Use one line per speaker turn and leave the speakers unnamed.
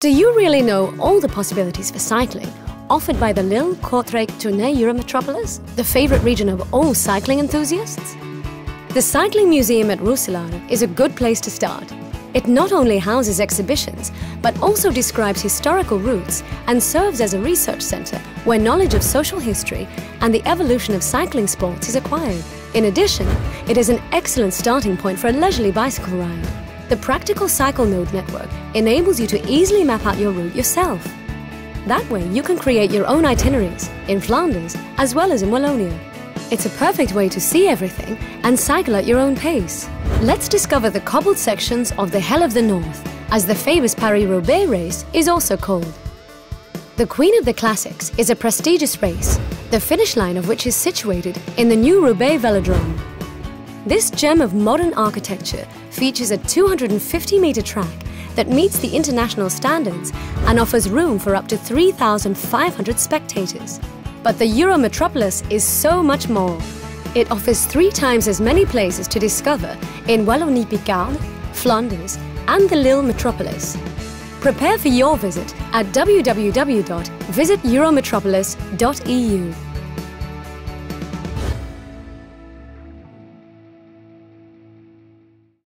Do you really know all the possibilities for cycling offered by the Lille Kortrijk Tournai Eurometropolis, the favorite region of all cycling enthusiasts? The Cycling Museum at Roeselare is a good place to start. It not only houses exhibitions, but also describes historical routes and serves as a research centre where knowledge of social history and the evolution of cycling sports is acquired. In addition, it is an excellent starting point for a leisurely bicycle ride. The Practical Cycle Node network enables you to easily map out your route yourself. That way you can create your own itineraries in Flanders as well as in Wallonia. It's a perfect way to see everything and cycle at your own pace. Let's discover the cobbled sections of the Hell of the North, as the famous Paris-Roubaix race is also called. The Queen of the Classics is a prestigious race, the finish line of which is situated in the new Roubaix Velodrome. This gem of modern architecture features a 250-metre track that meets the international standards and offers room for up to 3,500 spectators. But the Eurometropolis is so much more. It offers three times as many places to discover in Wallonie-Picarde, Flanders and the Lille metropolis. Prepare for your visit at www.visiteurometropolis.eu.